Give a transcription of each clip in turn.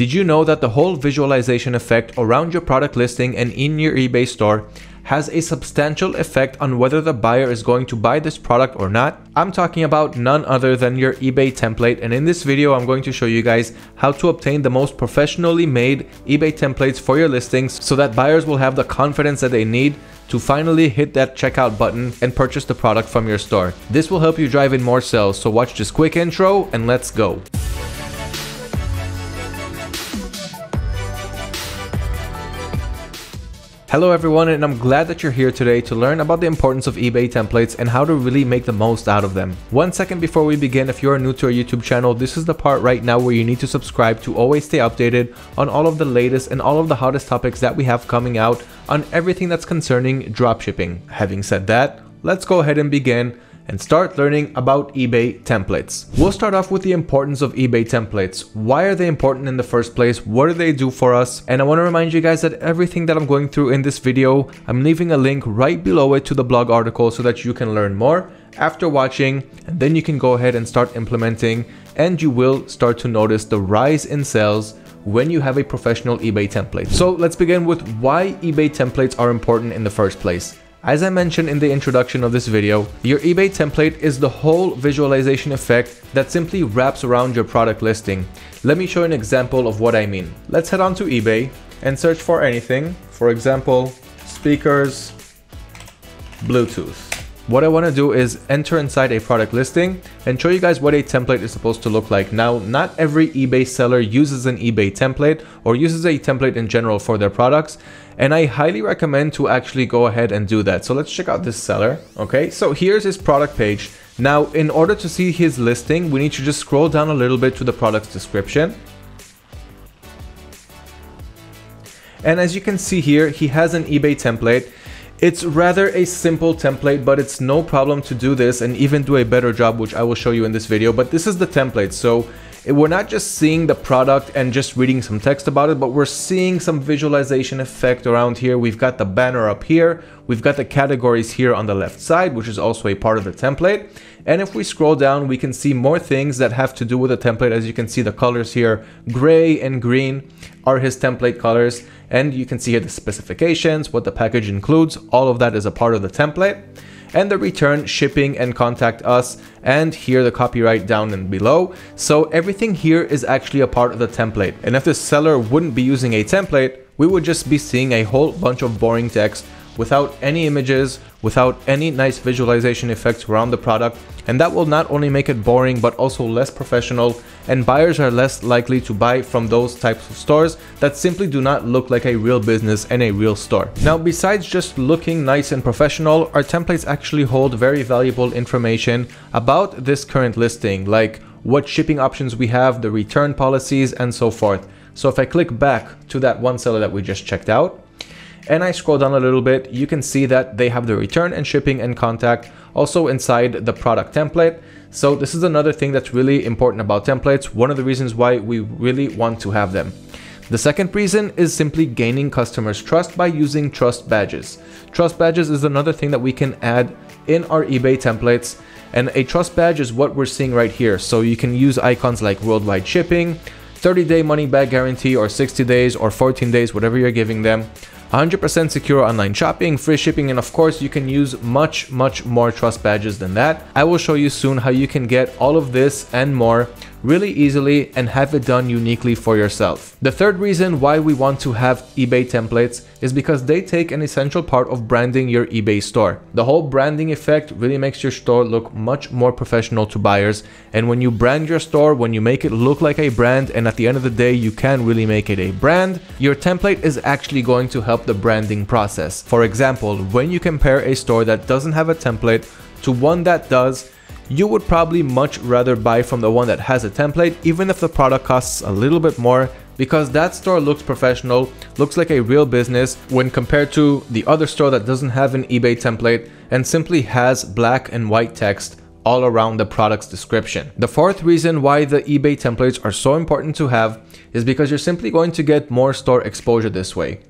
Did you know that the whole visualization effect around your product listing and in your eBay store has a substantial effect on whether the buyer is going to buy this product or not. I'm talking about none other than your eBay template and in this video I'm going to show you guys how to obtain the most professionally made eBay templates for your listings so that buyers will have the confidence that they need to finally hit that checkout button and purchase the product from your store. This will help you drive in more sales so watch this quick intro and let's go. Hello everyone and I'm glad that you're here today to learn about the importance of eBay templates and how to really make the most out of them. One second before we begin, if you're new to our YouTube channel, this is the part right now where you need to subscribe to always stay updated on all of the latest and all of the hottest topics that we have coming out on everything that's concerning dropshipping. Having said that, let's go ahead and begin and start learning about eBay templates. We'll start off with the importance of eBay templates. Why are they important in the first place? What do they do for us? And I want to remind you guys that everything that I'm going through in this video, I'm leaving a link right below it to the blog article so that you can learn more after watching and then you can go ahead and start implementing and you will start to notice the rise in sales when you have a professional eBay template. So let's begin with why eBay templates are important in the first place. As I mentioned in the introduction of this video, your eBay template is the whole visualization effect that simply wraps around your product listing. Let me show an example of what I mean. Let's head on to eBay and search for anything. For example, speakers, Bluetooth. What I want to do is enter inside a product listing and show you guys what a template is supposed to look like. Now, not every eBay seller uses an eBay template or uses a template in general for their products. And I highly recommend to actually go ahead and do that. So let's check out this seller. Okay, so here's his product page. Now, in order to see his listing, we need to just scroll down a little bit to the product's description. And as you can see here, he has an eBay template it's rather a simple template, but it's no problem to do this and even do a better job, which I will show you in this video. But this is the template. So we're not just seeing the product and just reading some text about it, but we're seeing some visualization effect around here. We've got the banner up here. We've got the categories here on the left side, which is also a part of the template. And if we scroll down, we can see more things that have to do with the template. As you can see, the colors here, gray and green are his template colors. And you can see here the specifications, what the package includes. All of that is a part of the template. And the return, shipping, and contact us. And here the copyright down and below. So everything here is actually a part of the template. And if the seller wouldn't be using a template, we would just be seeing a whole bunch of boring text without any images, without any nice visualization effects around the product. And that will not only make it boring, but also less professional and buyers are less likely to buy from those types of stores that simply do not look like a real business and a real store. Now, besides just looking nice and professional, our templates actually hold very valuable information about this current listing, like what shipping options we have, the return policies, and so forth. So if I click back to that one seller that we just checked out, and I scroll down a little bit, you can see that they have the return and shipping and contact also inside the product template. So this is another thing that's really important about templates. One of the reasons why we really want to have them. The second reason is simply gaining customers trust by using trust badges. Trust badges is another thing that we can add in our eBay templates and a trust badge is what we're seeing right here. So you can use icons like worldwide shipping, 30 day money back guarantee or 60 days or 14 days, whatever you're giving them. 100% secure online shopping, free shipping, and of course you can use much, much more trust badges than that. I will show you soon how you can get all of this and more really easily and have it done uniquely for yourself. The third reason why we want to have eBay templates is because they take an essential part of branding your eBay store. The whole branding effect really makes your store look much more professional to buyers and when you brand your store, when you make it look like a brand and at the end of the day you can really make it a brand, your template is actually going to help the branding process. For example, when you compare a store that doesn't have a template to one that does, you would probably much rather buy from the one that has a template even if the product costs a little bit more because that store looks professional, looks like a real business when compared to the other store that doesn't have an eBay template and simply has black and white text all around the product's description. The fourth reason why the eBay templates are so important to have is because you're simply going to get more store exposure this way.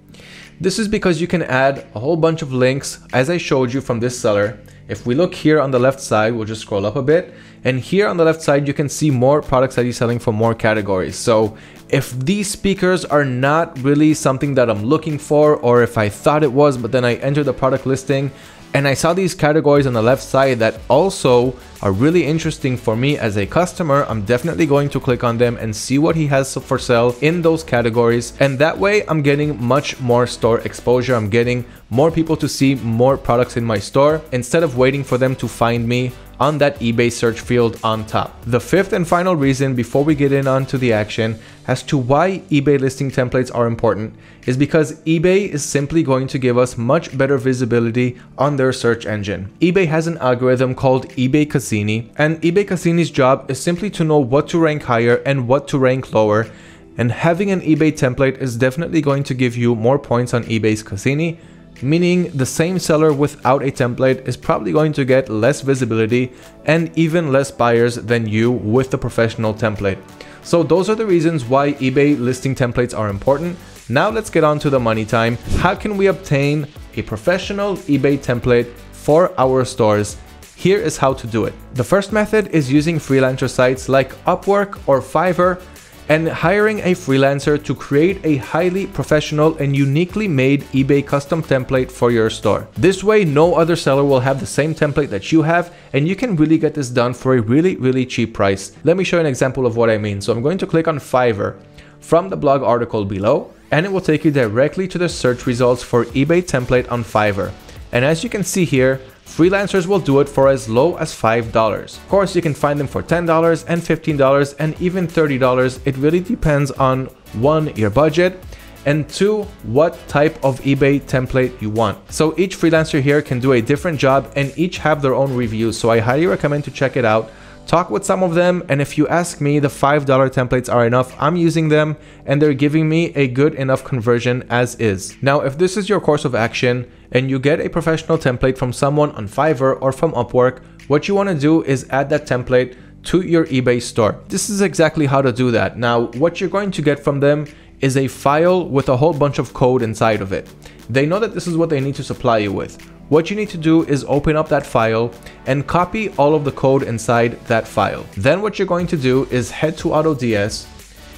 This is because you can add a whole bunch of links as I showed you from this seller if we look here on the left side, we'll just scroll up a bit And here on the left side, you can see more products that he's selling for more categories. So if these speakers are not really something that I'm looking for, or if I thought it was, but then I enter the product listing and I saw these categories on the left side that also are really interesting for me as a customer, I'm definitely going to click on them and see what he has for sale in those categories. And that way I'm getting much more store exposure. I'm getting more people to see more products in my store instead of waiting for them to find me on that eBay search field on top. The fifth and final reason before we get in onto the action as to why eBay listing templates are important is because eBay is simply going to give us much better visibility on their search engine. eBay has an algorithm called eBay Cassini and eBay Cassini's job is simply to know what to rank higher and what to rank lower and having an eBay template is definitely going to give you more points on eBay's Cassini meaning the same seller without a template is probably going to get less visibility and even less buyers than you with the professional template. So those are the reasons why eBay listing templates are important. Now let's get on to the money time. How can we obtain a professional eBay template for our stores? Here is how to do it. The first method is using freelancer sites like Upwork or Fiverr and hiring a freelancer to create a highly professional and uniquely made eBay custom template for your store. This way, no other seller will have the same template that you have, and you can really get this done for a really, really cheap price. Let me show you an example of what I mean. So I'm going to click on Fiverr from the blog article below, and it will take you directly to the search results for eBay template on Fiverr. And as you can see here, Freelancers will do it for as low as $5. Of course, you can find them for $10 and $15 and even $30. It really depends on one, your budget, and two, what type of eBay template you want. So each freelancer here can do a different job and each have their own reviews. So I highly recommend to check it out. Talk with some of them, and if you ask me, the $5 templates are enough. I'm using them, and they're giving me a good enough conversion as is. Now, if this is your course of action, and you get a professional template from someone on Fiverr or from Upwork, what you want to do is add that template to your eBay store. This is exactly how to do that. Now, what you're going to get from them is a file with a whole bunch of code inside of it. They know that this is what they need to supply you with. What you need to do is open up that file and copy all of the code inside that file. Then what you're going to do is head to AutoDS,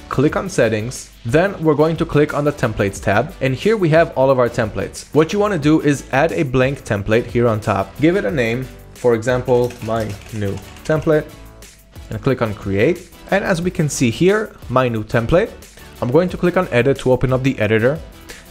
click on settings, then we're going to click on the templates tab and here we have all of our templates. What you want to do is add a blank template here on top, give it a name, for example, my new template and click on create. And as we can see here, my new template, I'm going to click on edit to open up the editor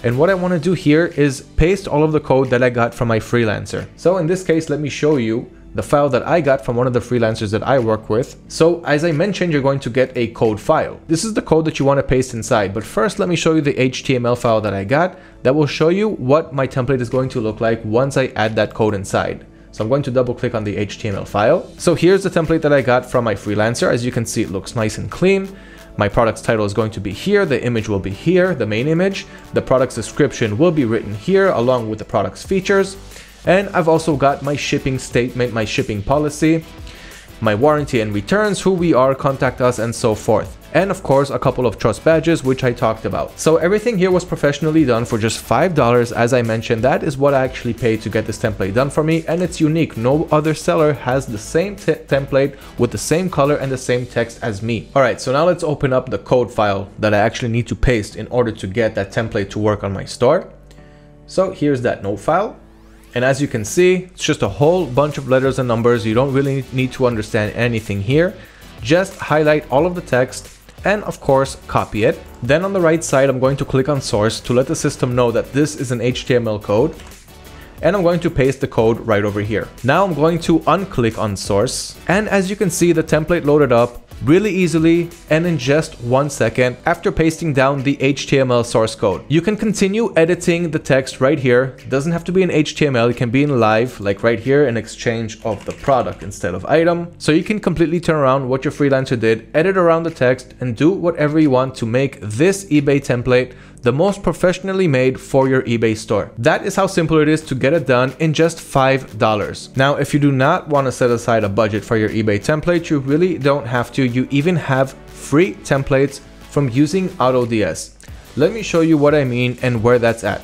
and what I want to do here is paste all of the code that I got from my freelancer. So in this case, let me show you the file that I got from one of the freelancers that I work with. So as I mentioned, you're going to get a code file. This is the code that you want to paste inside. But first, let me show you the HTML file that I got that will show you what my template is going to look like once I add that code inside. So I'm going to double click on the HTML file. So here's the template that I got from my freelancer. As you can see, it looks nice and clean. My product's title is going to be here, the image will be here, the main image, the product's description will be written here along with the product's features, and I've also got my shipping statement, my shipping policy, my warranty and returns, who we are, contact us, and so forth and of course a couple of trust badges which I talked about. So everything here was professionally done for just $5 as I mentioned that is what I actually paid to get this template done for me and it's unique no other seller has the same template with the same color and the same text as me. Alright so now let's open up the code file that I actually need to paste in order to get that template to work on my store. So here's that node file and as you can see, it's just a whole bunch of letters and numbers. You don't really need to understand anything here. Just highlight all of the text and of course copy it. Then on the right side I'm going to click on source to let the system know that this is an HTML code and I'm going to paste the code right over here. Now I'm going to unclick on source and as you can see the template loaded up really easily and in just one second after pasting down the HTML source code. You can continue editing the text right here. Doesn't have to be in HTML, it can be in live, like right here, in exchange of the product instead of item. So you can completely turn around what your freelancer did, edit around the text, and do whatever you want to make this eBay template the most professionally made for your eBay store. That is how simple it is to get it done in just $5. Now, if you do not want to set aside a budget for your eBay template, you really don't have to. You even have free templates from using AutoDS. Let me show you what I mean and where that's at.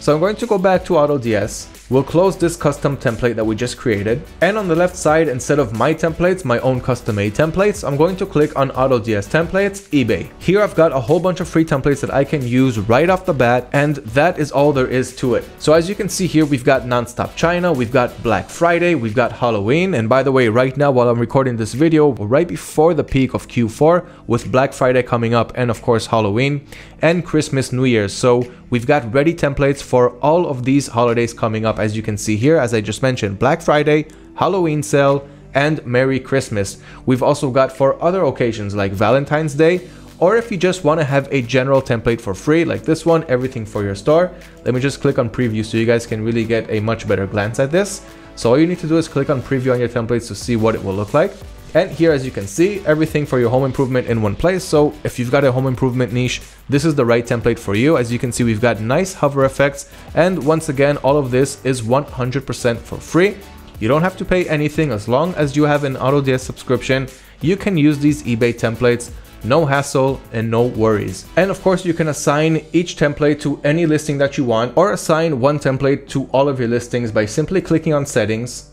So I'm going to go back to AutoDS We'll close this custom template that we just created. And on the left side, instead of my templates, my own custom made templates, I'm going to click on AutoDS templates, eBay. Here I've got a whole bunch of free templates that I can use right off the bat. And that is all there is to it. So as you can see here, we've got Nonstop China, we've got Black Friday, we've got Halloween. And by the way, right now, while I'm recording this video, right before the peak of Q4 with Black Friday coming up and of course Halloween and Christmas, New Year's. So we've got ready templates for all of these holidays coming up as you can see here, as I just mentioned, Black Friday, Halloween sale, and Merry Christmas. We've also got for other occasions like Valentine's Day, or if you just want to have a general template for free like this one, everything for your store. Let me just click on preview so you guys can really get a much better glance at this. So all you need to do is click on preview on your templates to see what it will look like. And here, as you can see, everything for your home improvement in one place. So if you've got a home improvement niche, this is the right template for you. As you can see, we've got nice hover effects. And once again, all of this is 100% for free. You don't have to pay anything as long as you have an AutoDS subscription. You can use these eBay templates no hassle and no worries. And of course you can assign each template to any listing that you want or assign one template to all of your listings by simply clicking on settings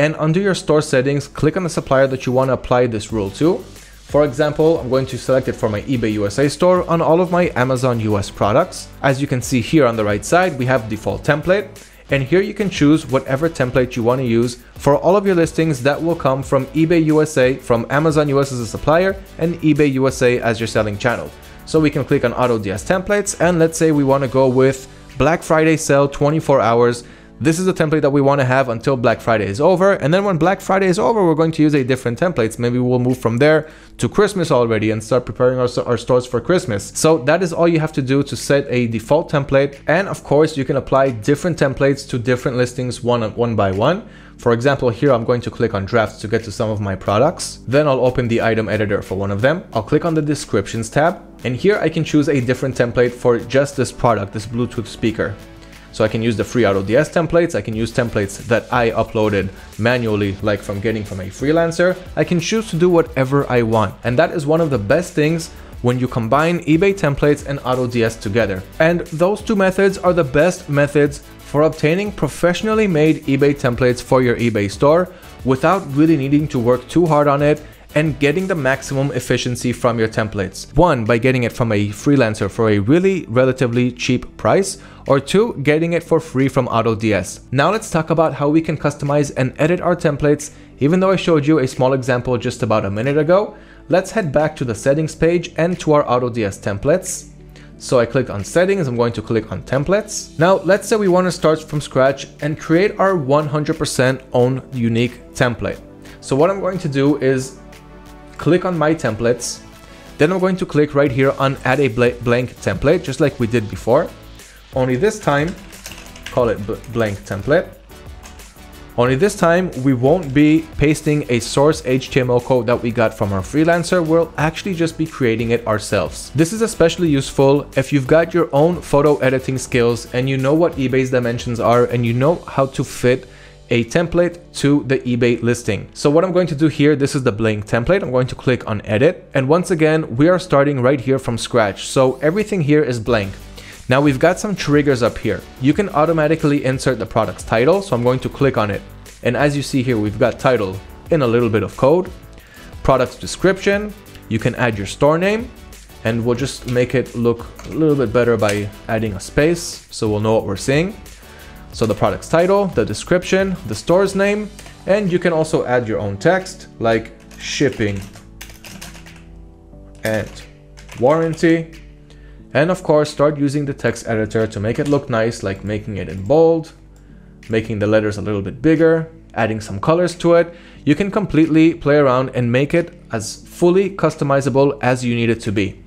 and under your store settings, click on the supplier that you want to apply this rule to. For example, I'm going to select it for my eBay USA store on all of my Amazon US products. As you can see here on the right side, we have default template. And here you can choose whatever template you want to use for all of your listings that will come from eBay USA, from Amazon US as a supplier, and eBay USA as your selling channel. So we can click on AutoDS templates, and let's say we want to go with Black Friday sale 24 hours this is the template that we want to have until Black Friday is over. And then when Black Friday is over, we're going to use a different template. Maybe we'll move from there to Christmas already and start preparing our, our stores for Christmas. So that is all you have to do to set a default template. And of course, you can apply different templates to different listings one, one by one. For example, here I'm going to click on drafts to get to some of my products. Then I'll open the item editor for one of them. I'll click on the descriptions tab. And here I can choose a different template for just this product, this Bluetooth speaker. So I can use the free AutoDS templates, I can use templates that I uploaded manually, like from getting from a freelancer. I can choose to do whatever I want. And that is one of the best things when you combine eBay templates and AutoDS together. And those two methods are the best methods for obtaining professionally made eBay templates for your eBay store without really needing to work too hard on it and getting the maximum efficiency from your templates. One, by getting it from a freelancer for a really relatively cheap price, or two, getting it for free from AutoDS. Now let's talk about how we can customize and edit our templates. Even though I showed you a small example just about a minute ago, let's head back to the settings page and to our AutoDS templates. So I click on settings, I'm going to click on templates. Now let's say we want to start from scratch and create our 100% own unique template. So what I'm going to do is click on my templates. Then I'm going to click right here on add a blank template, just like we did before. Only this time, call it blank template. Only this time, we won't be pasting a source HTML code that we got from our freelancer, we'll actually just be creating it ourselves. This is especially useful if you've got your own photo editing skills and you know what eBay's dimensions are and you know how to fit a template to the eBay listing. So what I'm going to do here, this is the blank template. I'm going to click on edit. And once again, we are starting right here from scratch. So everything here is blank. Now we've got some triggers up here. You can automatically insert the product's title. So I'm going to click on it. And as you see here, we've got title in a little bit of code, product's description. You can add your store name and we'll just make it look a little bit better by adding a space so we'll know what we're seeing. So the product's title, the description, the store's name, and you can also add your own text like shipping and warranty. And of course, start using the text editor to make it look nice, like making it in bold, making the letters a little bit bigger, adding some colors to it. You can completely play around and make it as fully customizable as you need it to be.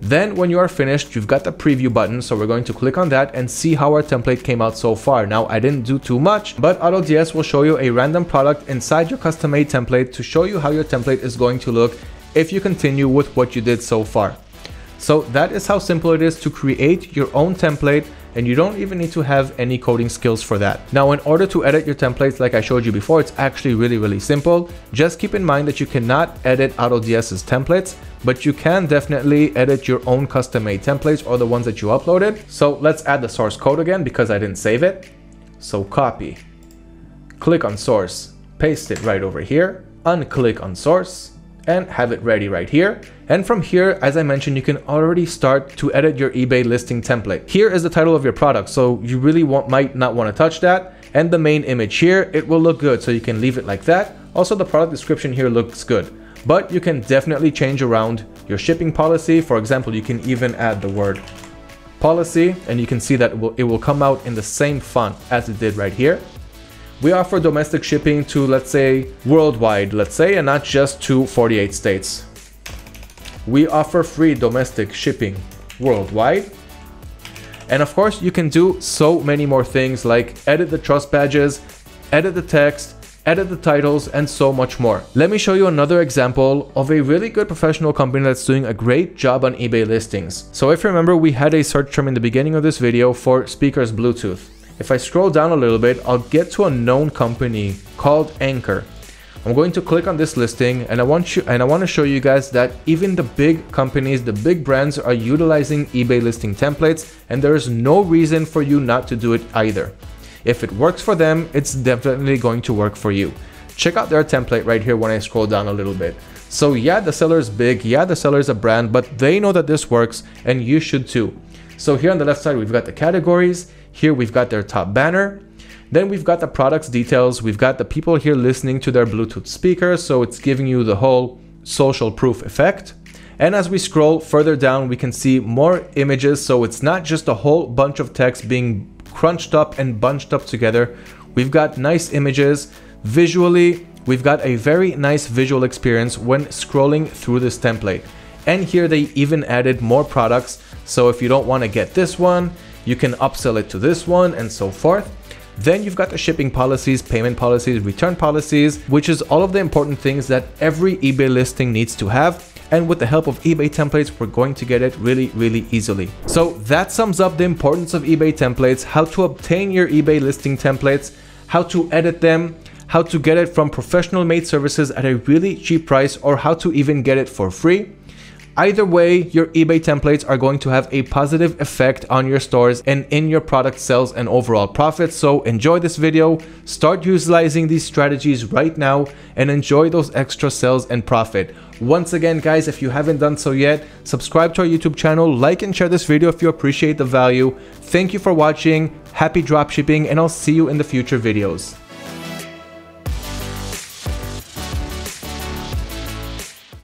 Then when you are finished, you've got the preview button. So we're going to click on that and see how our template came out so far. Now I didn't do too much, but AutoDS will show you a random product inside your custom made template to show you how your template is going to look if you continue with what you did so far. So that is how simple it is to create your own template and you don't even need to have any coding skills for that. Now, in order to edit your templates like I showed you before, it's actually really, really simple. Just keep in mind that you cannot edit AutoDS's templates, but you can definitely edit your own custom made templates or the ones that you uploaded. So let's add the source code again because I didn't save it. So copy, click on source, paste it right over here, unclick on source, and have it ready right here. And from here, as I mentioned, you can already start to edit your eBay listing template. Here is the title of your product, so you really want, might not want to touch that. And the main image here, it will look good, so you can leave it like that. Also, the product description here looks good, but you can definitely change around your shipping policy. For example, you can even add the word policy, and you can see that it will, come out in the same font as it did right here. We offer domestic shipping to, let's say, worldwide, let's say, and not just to 48 states. We offer free domestic shipping worldwide. And of course, you can do so many more things like edit the trust badges, edit the text, edit the titles, and so much more. Let me show you another example of a really good professional company that's doing a great job on eBay listings. So if you remember, we had a search term in the beginning of this video for speakers Bluetooth. If I scroll down a little bit, I'll get to a known company called Anker. I'm going to click on this listing and I want you and I want to show you guys that even the big companies, the big brands are utilizing eBay listing templates and there is no reason for you not to do it either. If it works for them, it's definitely going to work for you. Check out their template right here when I scroll down a little bit. So yeah, the seller is big, yeah, the seller is a brand, but they know that this works and you should too. So here on the left side, we've got the categories. Here we've got their top banner. Then we've got the products details. We've got the people here listening to their Bluetooth speaker. So it's giving you the whole social proof effect. And as we scroll further down, we can see more images. So it's not just a whole bunch of text being crunched up and bunched up together. We've got nice images. Visually, we've got a very nice visual experience when scrolling through this template. And here they even added more products. So if you don't want to get this one, you can upsell it to this one and so forth. Then you've got the shipping policies, payment policies, return policies, which is all of the important things that every eBay listing needs to have. And with the help of eBay templates, we're going to get it really, really easily. So that sums up the importance of eBay templates, how to obtain your eBay listing templates, how to edit them, how to get it from professional made services at a really cheap price, or how to even get it for free. Either way, your eBay templates are going to have a positive effect on your stores and in your product sales and overall profits. So enjoy this video, start utilizing these strategies right now and enjoy those extra sales and profit. Once again, guys, if you haven't done so yet, subscribe to our YouTube channel, like and share this video if you appreciate the value. Thank you for watching, happy dropshipping, and I'll see you in the future videos.